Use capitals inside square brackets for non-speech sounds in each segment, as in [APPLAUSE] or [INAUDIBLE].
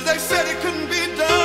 They said it couldn't be done.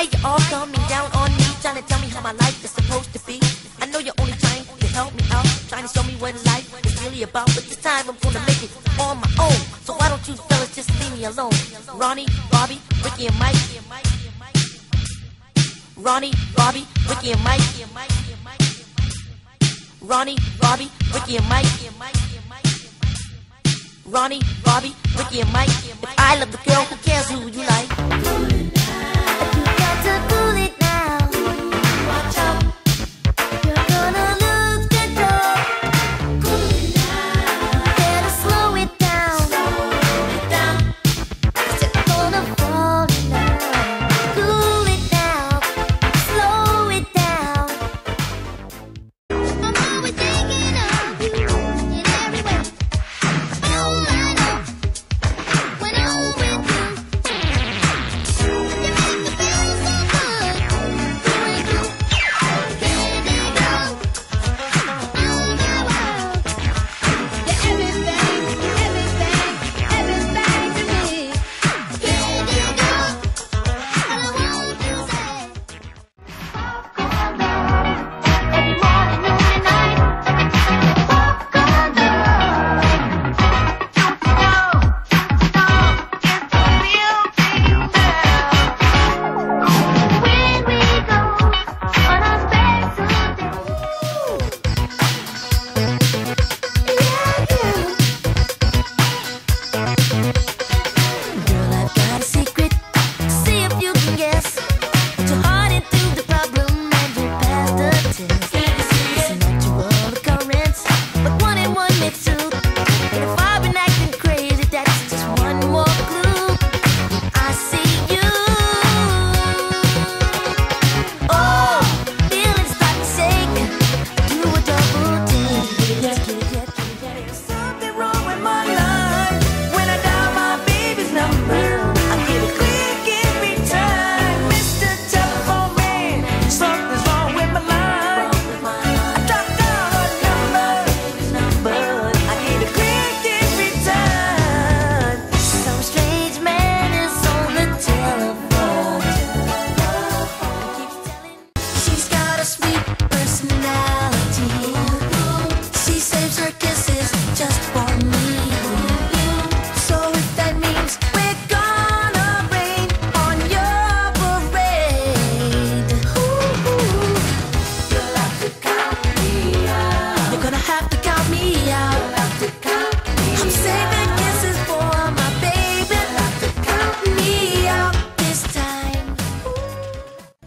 Why you all coming down on me, trying to tell me how my life is supposed to be? I know you're only trying to help me out, trying to show me what life is really about. But this time I'm gonna make it on my own. So why don't you fellas just leave me alone? Ronnie, Bobby, Ricky and Mike. Ronnie, Bobby, Ricky and Mike. Ronnie, Bobby, Ricky and Mike. Ronnie, Bobby, Ricky and Mike. If I love the girl, who cares who you like?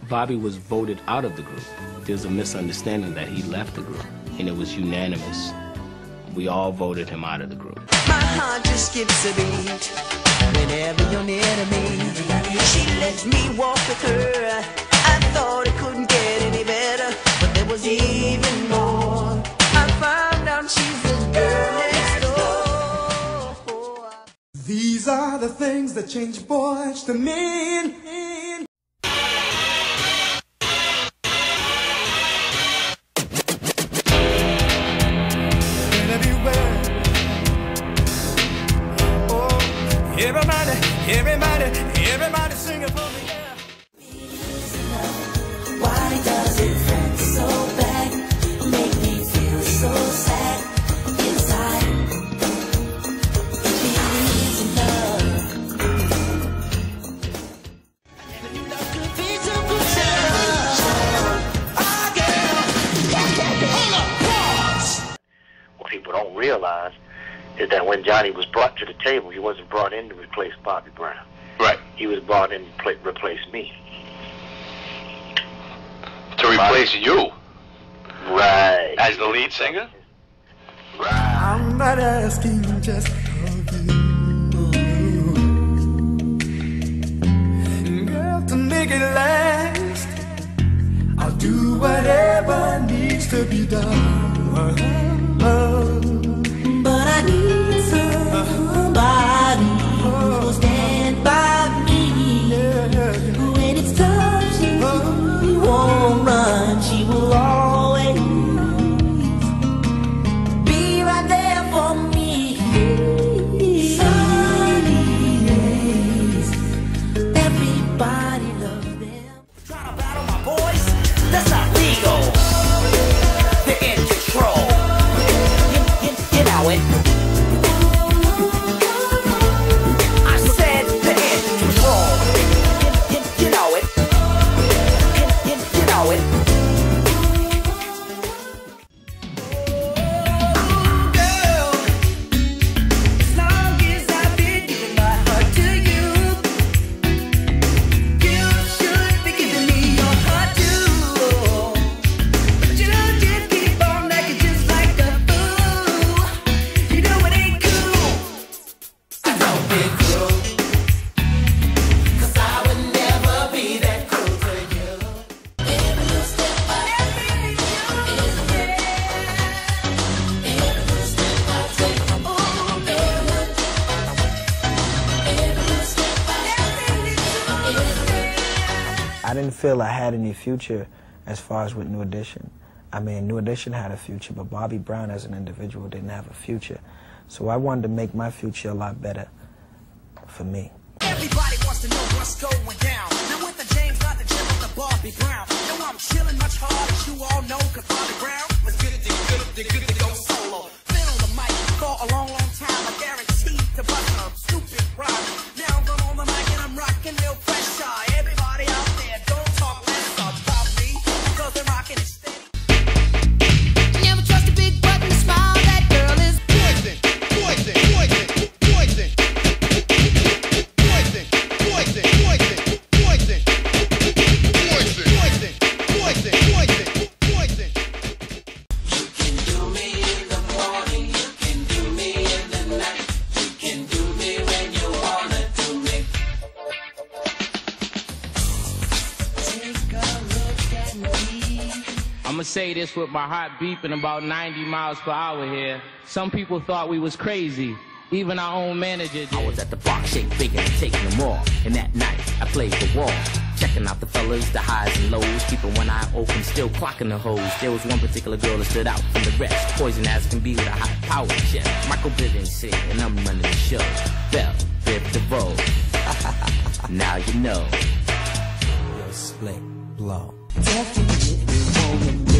Bobby was voted out of the group. There's a misunderstanding that he left the group, and it was unanimous. We all voted him out of the group. My heart just skips a beat whenever you're near to me. She lets me walk with her. I thought it couldn't get any better, but there was even more. I found out she's the girl next door. These are the things that change boys to men. Table, he wasn't brought in to replace Bobby Brown. Right. He was brought in to pla replace me. To replace you Right. as the lead singer? I'm not asking just of you. Girl, to make it last, I'll do whatever needs to be done. But I need some feel I had any future as far as with New Edition. I mean, New Edition had a future, but Bobby Brown as an individual didn't have a future. So I wanted to make my future a lot better for me. Everybody wants to know what's going down. Now with the James, the with the Bobby Brown. Know I'm chilling much harder, you all know, cause Bobby Brown was good to good, to good to go solo. Been on the mic for a long, long time. I guarantee to bust a stupid rhyme. Now I'm on the mic and I'm rocking real pressure. Everybody out there, I'ma say this with my heart beeping about 90 miles per hour here. Some people thought we was crazy. Even our own manager did. I was at the bar, shake big and taking them all. And that night, I played the wall. Checking out the fellas, the highs and lows. Keeping one eye open, still clocking the hoes. There was one particular girl that stood out from the rest. Poison as can be with a high power chef. Michael Bivens here, and I'm running the show. Bell, Biv DeVoe. [LAUGHS] now you know. Yo, split, blow. Oh,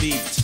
beat.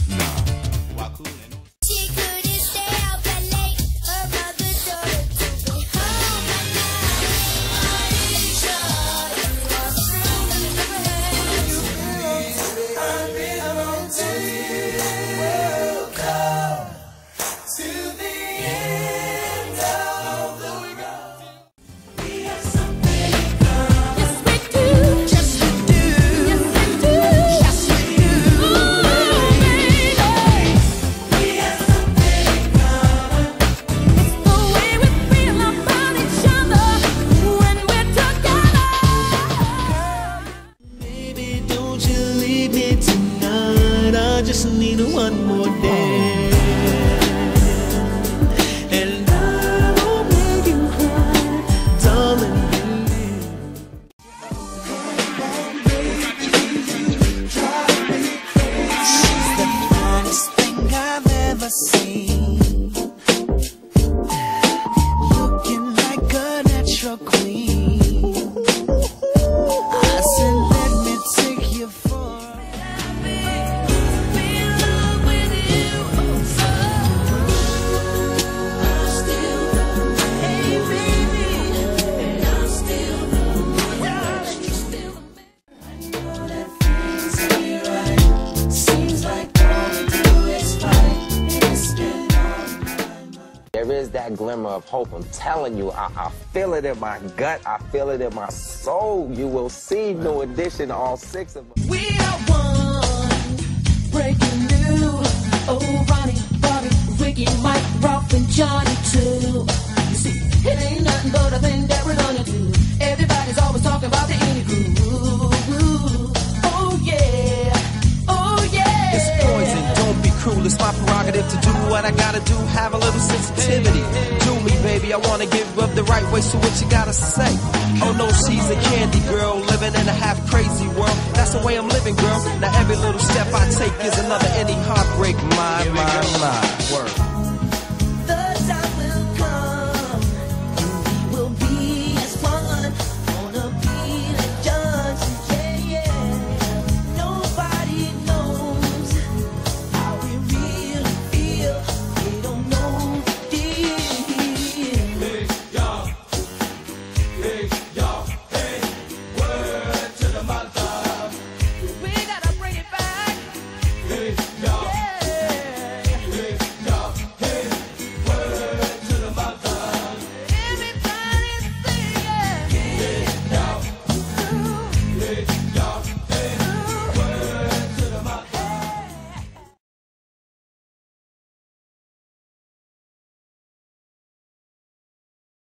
Of hope. I'm telling you, I, I feel it in my gut. I feel it in my soul. You will see New Edition, all six of them. We are one. Breaking new. Oh, Ronnie, Bobby, Ricky, Mike, Ralph, and Johnny too. You see, it ain't nothing but a thing that we're gonna do. Everybody's always talking about the indie groove. Oh yeah, oh yeah. It's poison, don't be cruel. It's my prerogative to do what I gotta do. Have a little sensitivity. Baby. I wanna give up the right way, so what you gotta say? Oh no, she's a candy girl, living in a half crazy world. That's the way I'm living, girl. Now every little step I take is another any heartbreak. My, my, my. Word.